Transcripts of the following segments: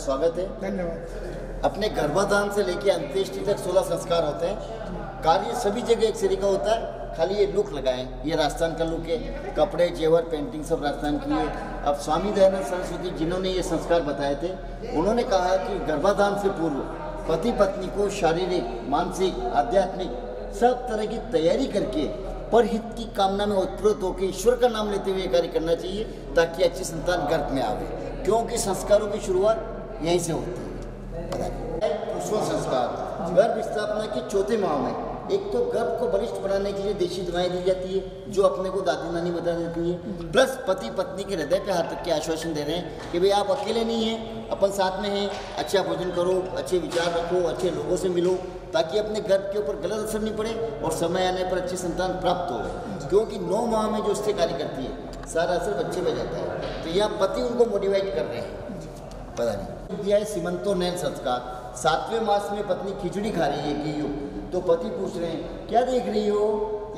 आपका स्वागत है। धन्यवाद। अपने गर्भाधान से लेकर अंत्येष्टि तक सोलह संस्कार होते हैं। कार्य सभी जगह एक सरी का होता है। खाली ये लुक लगाएँ। ये राजस्थान का लुक है। कपड़े जेवर पेंटिंग सब राजस्थान की है। अब स्वामी दयानंद सरस्वती जिन्होंने ये संस्कार बताए थे उन्होंने कहा कि गर्भाधान से पूर्व पति पत्नी को शारीरिक मानसिक आध्यात्मिक सब तरह की तैयारी करके परहित की कामना में उत्प्रोत होकर ईश्वर का नाम लेते हुए कार्य करना चाहिए ताकि अच्छी संतान गर्भ में आवे। क्योंकि संस्कारों की शुरुआत यहीं से होती है। पुष्प संस्कार गर्भ स्थापना के चौथे माह में एक तो गर्भ को बलिष्ठ बनाने के लिए देशी दवाएँ दी जाती है, जो अपने को दादी नानी बता देती है, प्लस पति पत्नी के हृदय पे हाथ रख के आश्वासन दे रहे हैं कि भाई आप अकेले नहीं हैं, अपन साथ में हैं अच्छा भोजन करो, अच्छे विचार रखो, अच्छे लोगों से मिलो, ताकि अपने गर्भ के ऊपर गलत असर नहीं पड़े और समय आने पर अच्छी संतान प्राप्त हो। क्योंकि नौ माह में जो उससे कार्य करती है, सारा असर बच्चे पे जाता है। तो यहाँ पति उनको मोटिवेट कर रहे हैं। पता नहीं। दिया है सीमंतो नयन संस्कार। सातवें मास में पत्नी खिचड़ी खा रही है कि यू? तो पति पूछ रहे हैं क्या देख रही हो?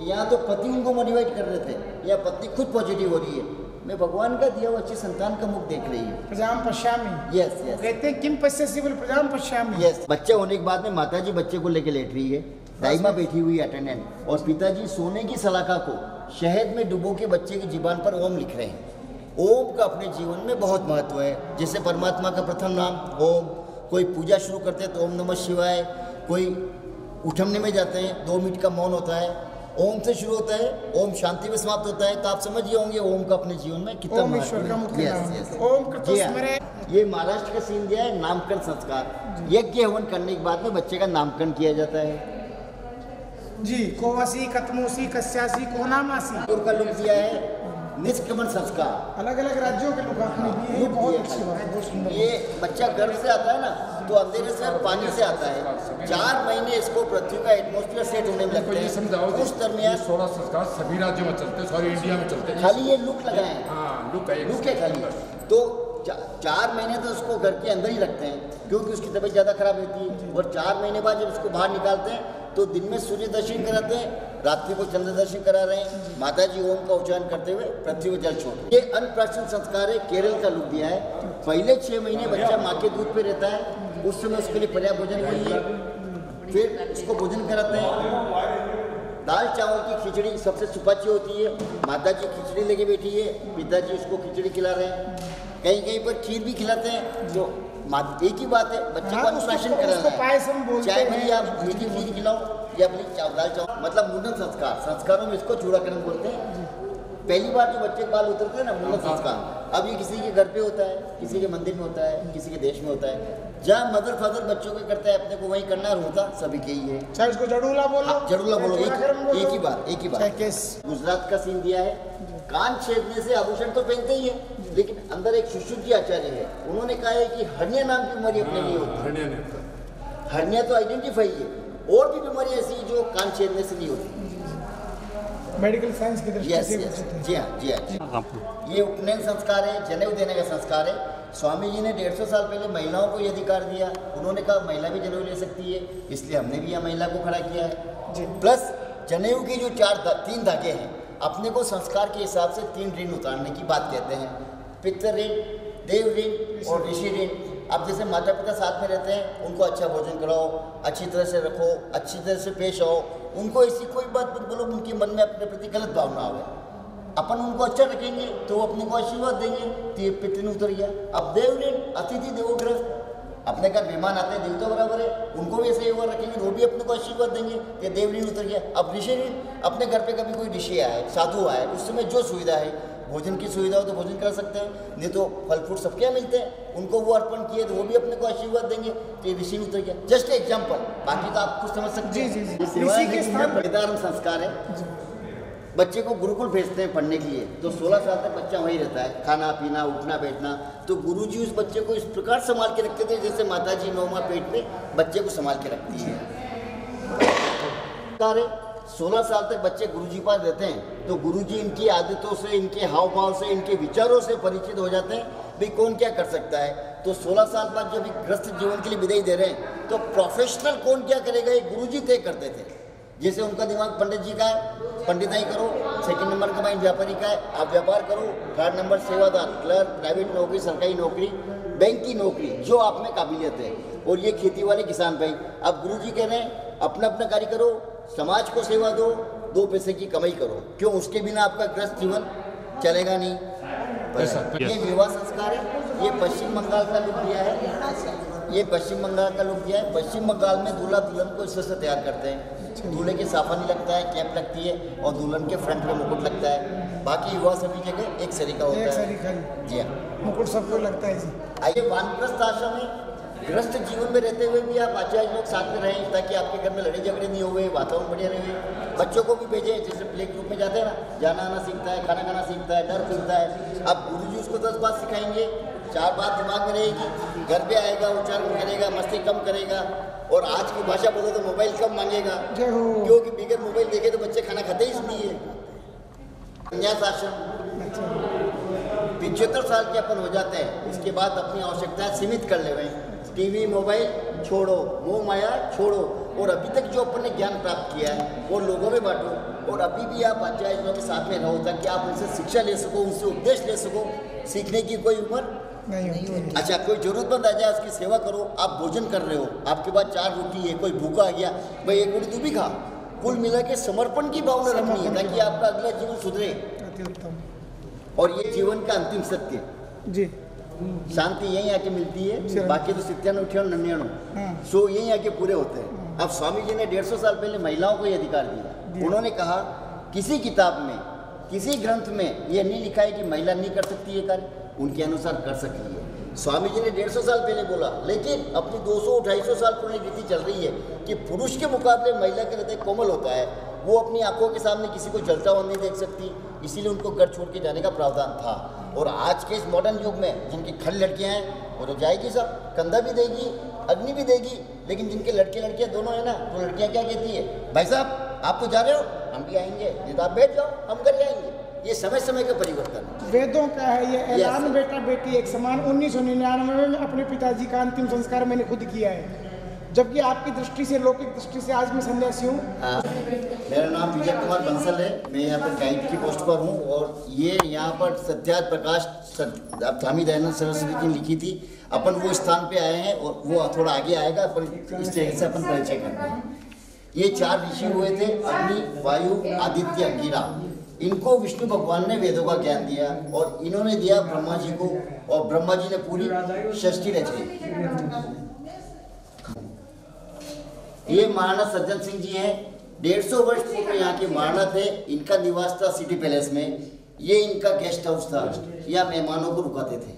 यहाँ तो पति उनको मोटिवेट कर रहे थे या पत्नी खुद पॉजिटिव हो रही है? मैं भगवान का दिया हुआ अच्छी संतान का मुख देख रही हूँ। प्रजाम पश्यामी। यस यस कहते हैं किम पश्यसी प्रजाम पश्यामी? यस बच्चे होने के बाद में माता जी बच्चे को लेके लेट रही है। दाइमा बैठी हुई अटेंडेंट और पिताजी सोने की सलाखा को शहद में डुबो के बच्चे की जीवान पर ओम लिख रहे हैं। ओम का अपने जीवन में बहुत महत्व है। जैसे परमात्मा का प्रथम नाम ओम। कोई पूजा शुरू करते हैं तो ओम नमः शिवाय। कोई उठमने में जाते हैं दो मिनट का मौन होता है। ओम से शुरू होता है ओम शांति में समाप्त होता है। तो आप समझिए होंगे ओम का अपने जीवन में कितना महत्व है। ये महाराष्ट्र का सीन दिया है नामकरण संस्कार। यज्ञ हवन करने के बाद में बच्चे का नामकरण किया जाता है। जी कोवसी कतमोसी कस्यासी कोनामासी। का लुक दिया है। निष्क्रमण संस्कार। अलग अलग राज्यों के लोग ये बहुत अच्छी बात है बहुत सुंदर ये बच्चा गर्भ से आता है ना तो अंधेरे से पानी से आता है। चार महीने इसको पृथ्वी का एटमोस्फियर सेट होने में लगते ये हैं। उस दरमियान सोलह संस्कार सभी राज्यों में चलते हैं सारी इंडिया में चलते हैं। खाली ये लुक लगाए। हाँ लुक है लुक है खाली। तो चार महीने तो उसको घर के अंदर ही रखते हैं क्योंकि उसकी तबीयत ज़्यादा खराब रहती है। और चार महीने बाद जब उसको बाहर निकालते हैं तो दिन में सूर्य दर्शन कराते हैं, रात्रि को चंद्र दर्शन करा रहे हैं। माता जी ओम का उच्चारण करते हुए पृथ्वी को जल छोड़ ये अन्नप्राशन संस्कार है, केरल का लुक दिया है। पहले छह महीने बच्चा माँ के दूध पे रहता है, उस समय उसके लिए पर्याप्त भोजन के लिए फिर उसको भोजन कराते हैं। दाल चावल की खिचड़ी सबसे सुपाच्य होती है। माता जी खिचड़ी लेके बैठी है, पिताजी उसको खिचड़ी खिला रहे हैं। कहीं कहीं पर खीर भी खिलाते हैं। जो एक ही बात है बच्चे को हाँ, अनुशासन कराना है। चाहे भले आप मीठी खिलाओ या दाल मतलब मुंडन संस्कार। संस्कारों में इसको चूड़ाकरण बोलते हैं। पहली बार जो बच्चे बाल उतरते हैं ना मुंडन संस्कार। अब ये किसी के घर पे होता है किसी के मंदिर में होता है किसी के देश में होता है। जहाँ मदर फादर बच्चों के करते हैं अपने को वही करना होता सभी के ही है चाहे उसको जड़ूला बोलो हाँ, ज़रूर बोलो एक एक ही बार एक ही केस। गुजरात का सीन दिया है। कान छेदने से आभूषण तो पहनते ही है। लेकिन अंदर एक सुश्रुत जी आचार्य है उन्होंने कहा है कि हर्निया नाम की बीमारी अपने लिए होती हरियाणा ने होता है। है हर्निया तो आइडेंटिफाई है और भी बीमारी ऐसी जो कान छेदने से नहीं होती। मेडिकल साइंस की दृष्टि यस से यस जी हाँ जी हाँ ये उपनयन संस्कार है जनेऊ देने का संस्कार है। स्वामी जी ने डेढ़ सौ साल पहले महिलाओं को ये अधिकार दिया। उन्होंने कहा महिला भी जनेऊ ले सकती है। इसलिए हमने भी यहाँ महिला को खड़ा किया है। जी। प्लस जनेऊ की जो चार धा, तीन धागे हैं अपने को संस्कार के हिसाब से तीन ऋण उतारने की बात कहते हैं। पितृ ऋण देव ऋण और ऋषि ऋण अब जैसे माता पिता साथ में रहते हैं उनको अच्छा भोजन कराओ अच्छी तरह से रखो अच्छी तरह से पेश आओ। उनको ऐसी कोई बात मत बोलो उनके मन में अपने प्रति गलत भावना आवे। अपन उनको अच्छा रखेंगे तो वो अपने को आशीर्वाद देंगे तो ये पितृ उतर गया। अब देव ऋण अतिथि देवोग्रह अपने घर मेहमान आते हैं दिल तो बराबर है उनको भी ऐसे युवा रखेंगे वो भी अपने को आशीर्वाद देंगे कि देव ऋण उतर गया। अब ऋषि ऋण अपने घर पे कभी कोई ऋषि आए साधु आए उस समय जो सुविधा है भोजन की सुविधा हो तो भोजन करा सकते हैं। नहीं तो फल फ्रूट सब क्या मिलते हैं। उनको वो अर्पण किए तो वो भी अपने को आशीर्वाद देंगे। तो ये ऋषि उतर गया। जस्ट एग्ज़ाम्पल बाकी तो आप कुछ समझ सकते जी, हैं। जी, जी। ये सेवा ऋषि के स्थान पर- वेदांत संस्कार है। बच्चे को गुरुकुल भेजते हैं पढ़ने के लिए। तो 16 साल तक बच्चा वहीं रहता है। खाना पीना उठना बैठना। तो गुरुजी उस बच्चे को इस प्रकार संभाल के रखते थे जैसे माता जी नौ माह पेट में बच्चे को संभाल के रखती है। 16 साल तक बच्चे गुरुजी पास रहते हैं तो गुरुजी इनकी आदतों से, इनके हाव भाव से, इनके विचारों से परिचित हो जाते हैं भाई कौन क्या कर सकता है। तो 16 साल बाद जब ग्रस्त जीवन के लिए विदाई दे रहे हैं तो प्रोफेशनल कौन क्या करेगा? ये गुरुजी तय करते थे। जैसे उनका दिमाग पंडित जी का है पंडिताई करो सेकंड नंबर का माइंड व्यापारी का है, आप व्यापार करो थर्ड नंबर सेवादार क्लर्क प्राइवेट नौकरी, सरकारी नौकरी बैंक की नौकरी, जो आप में काबिलियत है। और ये खेती वाले किसान भाई, अब गुरु जी कह रहे हैं अपना अपना कार्य करो समाज को सेवा दो दो पैसे की कमाई करो। क्यों? उसके बिना आपका ग्रस्त जीवन चलेगा नहीं। ये विवाह संस्कार है। ये पश्चिम बंगाल का लुक दिया है। ये पश्चिम बंगाल का लुक दिया है। पश्चिम बंगाल में दूल्हा दुल्हन को इस तरह से तैयार करते हैं। दूल्हे के साफानी लगता है कैप लगती है और दुल्हन के फ्रंट में मुकुट लगता है। बाकी युवा सभी जगह एक सरीका होता है। ही। जी हाँ। मुकुट सबको लगता है जी। आइए वानप्रस्थ आश्रम में ग्रस्त जीवन में रहते हुए भी आप आचार्य लोग साथ में रहें ताकि आपके घर में लड़ाई झगड़े नहीं हो गए वातावरण बढ़िया रहे। बच्चों को भी भेजें जैसे प्ले ग्रुप में जाते हैं ना जाना आना सीखता है खाना खाना सीखता है डर सीखता है। अब गुरु जी उसको दस बात सिखाएँगे चार बात दिमाग में रहेगी घर पे आएगा उच्चारण करेगा मस्ती कम करेगा और आज की भाषा बोलो तो मोबाइल कम मांगेगा। क्योंकि बिगर मोबाइल देखे तो बच्चे खाना खाते ही इसलिए। संन्यास आश्रम अच्छा। पिछहत्तर साल के अपन हो जाते हैं इसके बाद अपनी आवश्यकताएँ सीमित कर ले रहे हैं। टीवी मोबाइल छोड़ो मोह माया छोड़ो। और अभी तक जो अपन ने ज्ञान प्राप्त किया है वो लोगों में बांटो। और अभी भी आप आचार्यों के साथ में रहो ताकि आप उनसे शिक्षा ले सको उनसे उपदेश ले सको सीखने की कोई उम्र नहीं होती अच्छा कोई जरूरतमंद आ जाए उसकी सेवा करो आप भोजन कर रहे हो आपके पास चार रोटी है कोई भूखा आ गया भाई एक रोटी तू भी खा। कुल मिला के समर्पण की भावना रखनी है ताकि आपका अगला जीवन सुधरे। और ये जीवन का अंतिम सत्य। जी। शांति यहीं आके मिलती है बाकी तो सित्यान उठियान नन्याणु हाँ। सो यहीं आके पूरे होते हैं। अब स्वामी जी ने डेढ़ सौ साल पहले महिलाओं को ये अधिकार दिया। दिया। उन्होंने कहा किसी किताब में किसी ग्रंथ में ये नहीं लिखा है कि महिला नहीं कर सकती ये कार्य। उनके अनुसार कर सकती है। स्वामी जी ने डेढ़ सौ साल पहले बोला लेकिन अपनी दो सौ ढाई सौ साल पुरानी रीति चल रही है कि पुरुष के मुकाबले महिला के हृदय कोमल होता है। वो अपनी आँखों के सामने किसी को जलता हुआ नहीं देख सकती इसीलिए उनको घर छोड़ के जाने का प्रावधान था। और आज के इस मॉडर्न युग में जिनकी खल लड़कियाँ हैं वो तो जाएगी सब कंधा भी देगी अग्नि भी देगी लेकिन जिनके लड़के लड़कियाँ दोनों है ना तो लड़कियाँ क्या कहती है? भाई साहब आप तो जा रहे हो हम भी आएँगे नहीं तो आप बैठ जाओ हम घर जाएँगे। ये समय समय का परिवर्तन वेदों का है ये ऐलान Yes. बेटा बेटी एक समान उन्नीस सौ निन्यानवे में अपने पिताजी का अंतिम संस्कार मैंने खुद किया है। जबकि आपकी दृष्टि से, लौकिक दृष्टि से आज मैं सन्यासी हूँ। मेरा नाम विजय कुमार बंसल है। मैं यहाँ पर गाइड की पोस्ट पर हूँ और ये यहाँ पर सत्यार्थ प्रकाश स्वामी दयानंद सरस्वती ने लिखी थी। अपन वो स्थान पे आए हैं और वो थोड़ा आगे आएगा, अपन इस तरह से अपन परिचय करते हैं। ये चार ऋषि हुए थे, अग्नि, वायु, आदित्य गिरा इनको विष्णु भगवान ने वेदों का ज्ञान दिया और इन्होंने दिया ब्रह्मा जी को और ब्रह्मा जी ने पूरी षष्ठी रची। ये महाराणा सज्जन सिंह जी हैं। डेढ़ सौ वर्ष पूर्व यहाँ के महाराणा थे। इनका निवास था सिटी पैलेस में। ये इनका गेस्ट हाउस था। या मेहमानों को रुकाते थे।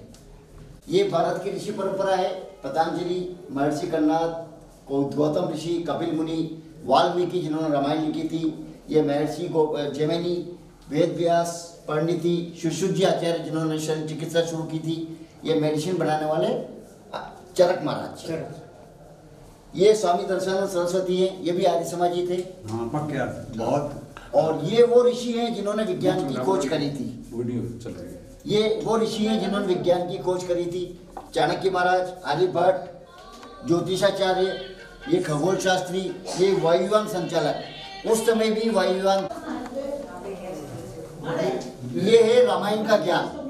ये भारत की ऋषि परंपरा है। पतंजलि, महर्षि कन्नाथ गौतम ऋषि, कपिल मुनि, वाल्मीकि, जिन्होंने रामायण लिखी थी। ये महर्षि गो, जैमिनी, वेद व्यास, पंडिति जी आचार्य, जिन्होंने शल्य चिकित्सा शुरू की थी। ये मेडिसिन बनाने वाले चरक महाराज। ये स्वामी दर्शनानंद सरस्वती हैं ये भी आर्य समाजी थे। हाँ पक्का बहुत। और ये वो ऋषि हैं जिन्होंने विज्ञान की खोज करी थी। ये वो ऋषि हैं जिन्होंने विज्ञान की खोज करी थी। चाणक्य महाराज आर्यभट्ट ज्योतिषाचार्य ये खगोल शास्त्री ये वायुयान संचालक। उस समय भी वायुयान ये है रामायण का ज्ञान।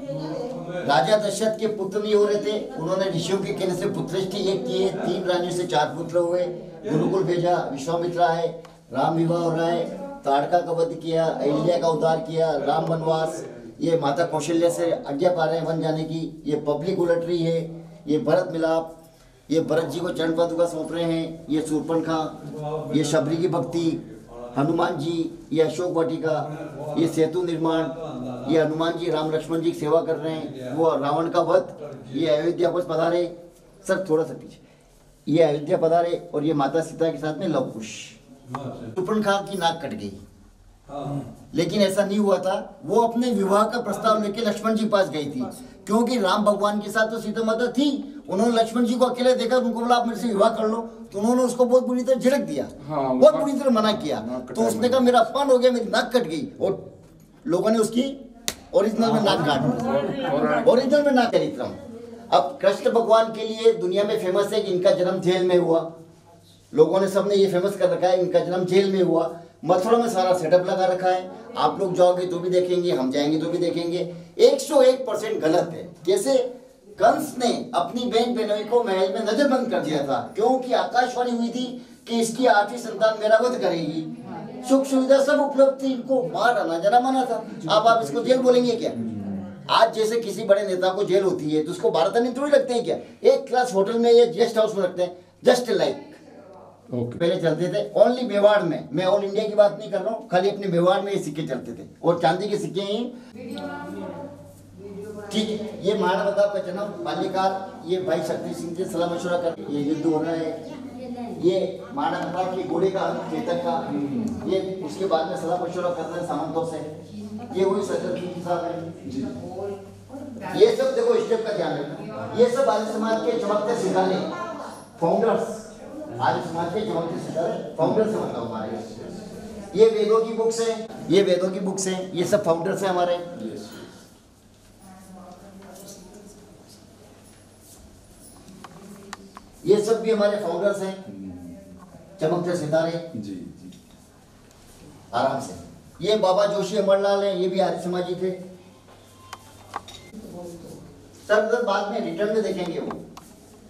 राजा दशरथ के पुत्र नहीं हो रहे थे। उन्होंने ऋषियों के कहने से पुत्रष्टि एक किए। तीन रानियों से चार पुत्र हुए। गुरुकुल भेजा, विश्वामित्र आए, राम विवाह हो रहा है ताड़का का वध किया, अहिल्या का उद्धार किया, राम वनवास। ये माता कौशल्या से आज्ञा पा रहे हैं वन जाने की। ये पब्लिक उलट रही है। ये भरत मिलाप। ये भरत जी को चरण पादुका सौंप रहे हैं। ये सूर्पणखा, ये शबरी की भक्ति, हनुमान जी, ये अशोक वाटिका, ये सेतु निर्माण ये हनुमान जी राम लक्ष्मण जी की सेवा कर रहे हैं। वो रावण का वध ये अयोध्या पर पधारे। सर थोड़ा सा पीछे। ये अयोध्या पधारे और ये माता सीता के साथ में लव कुश। सूर्पणखा की नाक कट गई। लेकिन ऐसा नहीं हुआ था। वो अपने विवाह का प्रस्ताव लेके लक्ष्मण जी के पास गई थी। क्योंकि राम भगवान के साथ तो सीता माता थी। उन्होंने लक्ष्मण जी को अकेले देखा उनको बोला आप मेरे से विवाह कर लो। तो उन्होंने उसको बहुत बुरी तरह झिड़क दिया। हाँ, बहुत बुरी तरह मना किया। तो उसने कहा मेरा अपमान हो गया मेरी नाक कट गई। और लोगों ने उसकी ओरिजिनल में काट दी ओरिजिनल में नाक चरित्रम। अब कृष्ण भगवान के लिए दुनिया में फ़ेमस है कि इनका जन्म जेल में हुआ। लोगों ने सबने ये फ़ेमस कर रखा है, इनका जन्म जेल में हुआ। मथुरा में सारा सेटअप लगा रखा है। आप लोग जाओगे तो भी देखेंगे, हम जाएँगे तो भी देखेंगे। 101 परसेंट गलत है। कैसे? कंस ने अपनी बहन बेनोई को महल में नजरबंद कर दिया था, क्योंकि आकाशवाणी हुई थी कि इसकी आठवीं संतान मेरा वध करेगी। सुख सुविधा सब उपलब्ध थी इनको मार डालना जरा मना था। अब आप इसको जेल बोलेंगे क्या? आज जैसे किसी बड़े नेता को जेल होती है तो उसको बारह दिन थोड़ी लगते हैं क्या? एक क्लास होटल में या गेस्ट हाउस में रखते हैं जस्ट लाइक ओके पहले चलते थे ओनली मेवाड़ में। मैं ऑल इंडिया की बात नहीं कर रहा हूँ खाली अपने मेवाड़ में ये सिक्के चलते थे। और चांदी के सिक्के ही। ठीक है ये महाराणा प्रताप का जन्म बाल्यकाल ये भाई शक्ति सिंह से सलाह मशुरा कर ये युद्ध हो रहा है। ये महाराणा प्रताप के घोड़े का चेतक का ये उसके बाद में सलाह मशुरा कर रहे हैं सामंतों से। ये वही सज्जन साहब है। ये सब देखो स्टेप का ध्यान रखना। ये सब आर्य समाज के चमकते सितारे। फाउंडर्स आर्य समाज के चमकते सितारे। फाउंडर्स है मतलब हमारे। ये वेदों की बुक्स है। ये वेदों की बुक्स है। ये सब फाउंडर्स है हमारे। ये सब भी हमारे फाउंडर्स हैं। चमकते सितारे। जी जी। आराम से। ये बाबा जोशी अमरलाल हैं ये भी आर्य समाजी थे। सब सब बाद में रिटर्न में देखेंगे वो।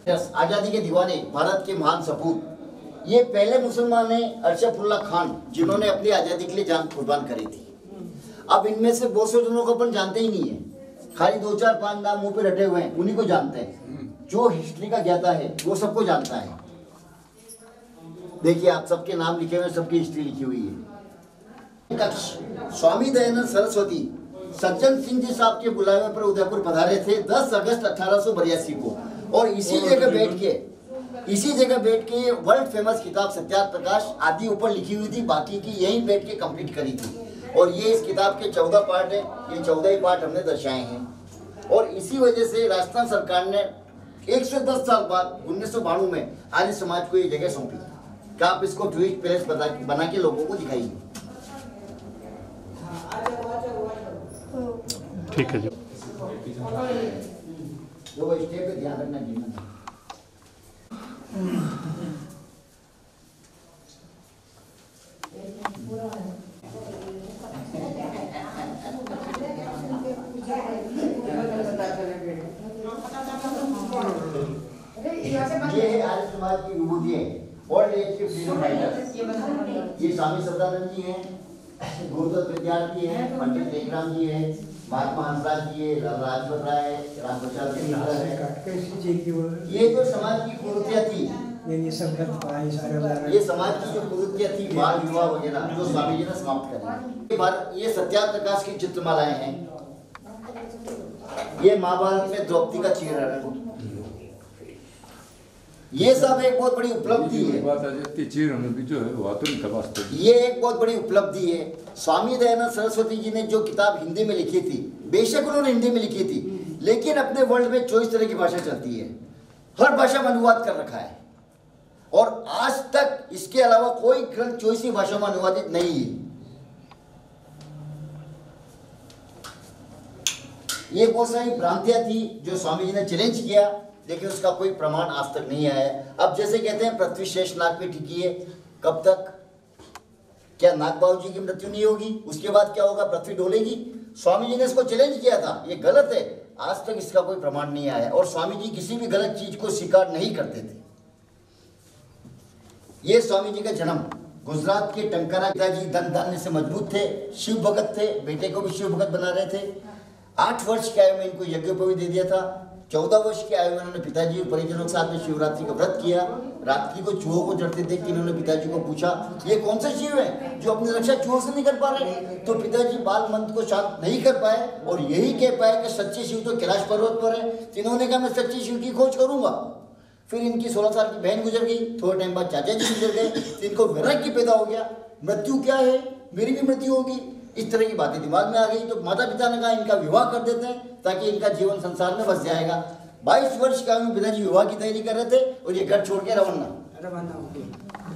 यस, आज़ादी के दीवाने भारत के महान सपूत। ये पहले मुसलमान हैं अरशफुल्ला खान जिन्होंने अपनी आज़ादी के लिए जान कुर्बान करी थी। अब इनमें से बहुत से जनों को अपन जानते ही नहीं है। खाली दो चार पाँच नाम मुँह पे रटे हुए हैं उन्हीं को जानते हैं। जो हिस्ट्री का ज्ञाता है वो सबको जानता है। देखिए आप सबके नाम लिखे हुए सबकी हिस्ट्री लिखी हुई है। कक्ष स्वामी दयानंद सरस्वती सज्जन सिंह जी साहब के बुलावे पर उदयपुर पधारे थे 10 अगस्त अठारह सौ बयासी को। और इसी जगह बैठ के इसी जगह बैठ के वर्ल्ड फ़ेमस किताब सत्यार्थ प्रकाश आदि ऊपर लिखी हुई थी बाकी की यहीं बैठ के कंप्लीट करी थी। और ये इस किताब के चौदह पार्ट है ये चौदह ही पार्ट हमने दर्शाए हैं। और इसी वजह से राजस्थान सरकार ने 110 साल बाद उन्नीस में आर्य समाज को ये जगह सौंपी। कि आप इसको टूरिस्ट प्लेस बना, के लोगों को दिखाइए। ठीक है जी। स्टेप पे ध्यान रखना जीवन ये है आर्य समाज की विभूति है। एज के फ्रीडम फाइटर्स ये स्वामी सदानंद जी हैं गुरुदत्त विद्यार्थी हैं पंडित टेकराम जी हैं महात्मा हंसराज जी है लाजपत राय राम प्रसाद जी है। ये जो समाज की कुरीतियाँ थी। ये समाज की जो कुरीतियाँ थी बाल विवाह वगैरह जो स्वामी जी ने समाप्त करी ये बार- ये सत्याग्रह प्रकाश की चित्रमालाएँ हैं। ये महाभारत में द्रौपदी का चेहरा है ये सब एक बहुत बड़ी उपलब्धि है। बात चीर जो है वो तो ये एक बहुत बड़ी उपलब्धि है। स्वामी दयानंद सरस्वती जी ने जो किताब हिंदी में लिखी थी बेशक उन्होंने हिंदी में लिखी थी लेकिन अपने वर्ल्ड में चौबीस तरह की भाषा चलती है। हर भाषा में अनुवाद कर रखा है। और आज तक इसके अलावा कोई ग्रंथ चौबीसवीं भाषा में अनुवादित नहीं है। ये बहुत सारी भ्रांतियाँ थी जो स्वामी जी ने चैलेंज किया। लेकिन उसका कोई प्रमाण आज तक नहीं आया अब जैसे कहते हैं, पृथ्वी शेष नाग पे टिकी है। कब तक? क्या नाग बाबू जी की मृत्यु नहीं होगी? उसके बाद क्या होगा? पृथ्वी डोलेगी स्वामी जी ने इसको चैलेंज किया था। ये गलत है। आज तक इसका कोई प्रमाण नहीं आया और स्वामी जी किसी भी गलत चीज़ को स्वीकार नहीं करते थे। ये स्वामी जी का जन्म गुजरात के टंकारा पिताजी धन धान्य से मज़बूत थे। शिव भगत थे। बेटे को भी शिव भगत बना रहे थे। आठ वर्ष की आयु में इनको यज्ञोपवी दे दिया था। चौदह वर्ष की आयु में उन्होंने पिताजी और परिजनों के साथ में शिवरात्रि का व्रत किया। रात्रि को चूहों को चढ़ते देख के इन्होंने पिताजी को पूछा, ये कौन सा शिव है जो अपनी रक्षा चूहों से नहीं कर पा रहे? तो पिताजी बाल मंत्र को शांत नहीं कर पाए और यही कह पाए कि सच्चे शिव तो कैलाश पर्वत पर है। तो इन्होंने कहा, मैं सच्चे शिव की खोज करूँगा। फिर इनकी सोलह साल की बहन गुजर गई। थोड़े टाइम बाद चाचा जी गुजर गए। इनको वैराग्य पैदा हो गया। मृत्यु क्या है? मेरी भी मृत्यु होगी। इस तरह की बातें दिमाग में आ गई तो माता पिता ने कहा इनका विवाह कर देते हैं ताकि इनका जीवन संसार में बस जाएगा। बाईस वर्ष की आयु में पिताजी विवाह की तैयारी कर रहे थे और ये घर छोड़ के रवाना।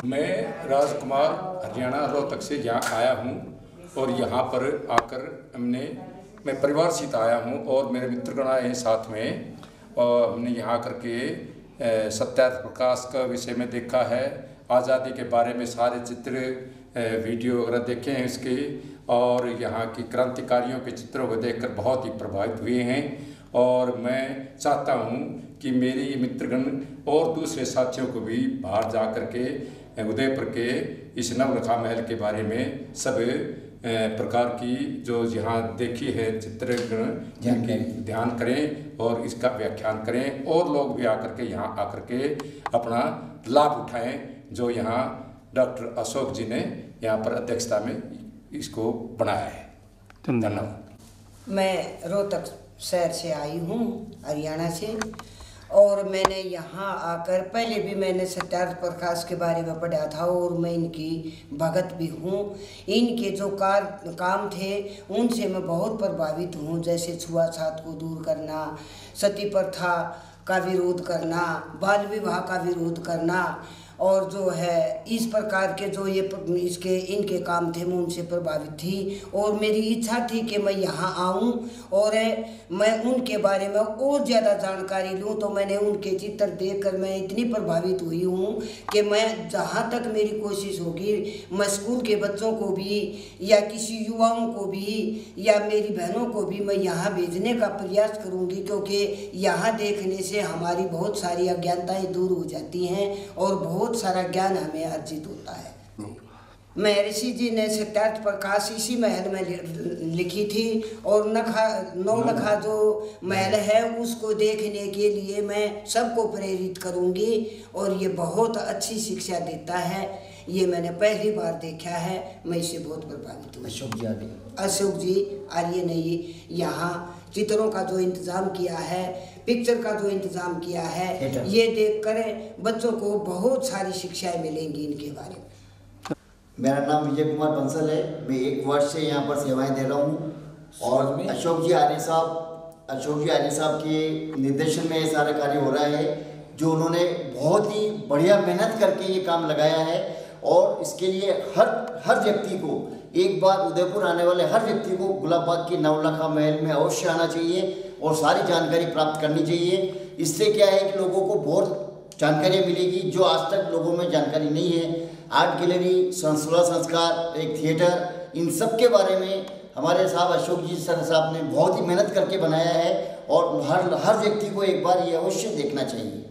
मैं राजकुमार हरियाणा रोहतक से यहाँ आया हूँ और यहाँ पर आकर हमने मैं परिवार सहित आया हूँ और मेरे मित्रगण आए हैं साथ में और हमने यहाँ आकर के सत्यार्थ प्रकाश का विषय में देखा है आज़ादी के बारे में सारे चित्र वीडियो वगैरह देखे हैं इसके और यहाँ की क्रांतिकारियों के चित्रों को देखकर बहुत ही प्रभावित हुए हैं। और मैं चाहता हूँ कि मेरे ये मित्रगण और दूसरे साथियों को भी बाहर जा कर के उदयपुर के इस नवरखा महल के बारे में सब प्रकार की जो यहाँ देखी है चित्रगण जिनकी ध्यान करें और इसका व्याख्यान करें और लोग भी आकर के यहाँ आकर के अपना लाभ उठाएँ जो यहाँ डॉक्टर अशोक जी ने यहाँ पर अध्यक्षता में इसको बनाया है। धन्यवाद। मैं रोहतक शहर से आई हूँ हरियाणा से और मैंने यहाँ आकर पहले भी मैंने सत्यार्थ प्रकाश के बारे में पढ़ा था और मैं इनकी भगत भी हूँ। इनके जो कार काम थे उनसे मैं बहुत प्रभावित हूँ। जैसे छुआछात को दूर करना सती प्रथा का विरोध करना बाल विवाह का विरोध करना और जो है, इस प्रकार के जो ये इसके, इनके काम थे, मैं उनसे प्रभावित थी। और मेरी इच्छा थी कि मैं यहाँ आऊँ और मैं उनके बारे में और ज़्यादा जानकारी लूँ। तो मैंने उनके चित्र देखकर मैं इतनी प्रभावित हुई हूँ कि मैं जहाँ तक मेरी कोशिश होगी, मैं स्कूल के बच्चों को भी या किसी युवाओं को भी या मेरी बहनों को भी मैं यहाँ भेजने का प्रयास करूँगी, क्योंकि यहाँ देखने से हमारी बहुत सारी अज्ञानताएँ दूर हो जाती हैं और बहुत सारा ज्ञान हमें अर्जित होता है। महर्षि जी ने सत्यार्थ प्रकाश इसी महल में लिखी थी और नखा नौ नखा जो महल है उसको देखने के लिए मैं सबको प्रेरित करूँगी और ये बहुत अच्छी शिक्षा देता है। ये मैंने पहली बार देखा है। मैं इससे बहुत प्रभावित हूँ। अशोक जी आगे अशोक जी आर्य ने यहाँ चित्रों का जो इंतज़ाम किया है पिक्चर का जो इंतज़ाम किया है ये देख कर बच्चों को बहुत सारी शिक्षाएँ मिलेंगी इनके बारे में। मेरा नाम विजय कुमार बंसल है। मैं एक वर्ष से यहाँ पर सेवाएँ दे रहा हूँ। और अशोक जी आर्य साहब अशोक जी आर्य साहब के निर्देशन में ये सारा कार्य हो रहा है जो उन्होंने बहुत ही बढ़िया मेहनत करके ये काम लगाया है। और इसके लिए हर हर व्यक्ति को एक बार उदयपुर आने वाले हर व्यक्ति को गुलाब बाग के नवलखा महल में अवश्य आना चाहिए और सारी जानकारी प्राप्त करनी चाहिए। इससे क्या है कि लोगों को बहुत जानकारियाँ मिलेगी जो आज तक लोगों में जानकारी नहीं है। आर्ट गैलरी संस्कृत संस्कार, एक थिएटर, इन सब के बारे में हमारे साहब अशोक जी सर साहब ने बहुत ही मेहनत करके बनाया है और हर हर व्यक्ति को एक बार ये अवश्य देखना चाहिए।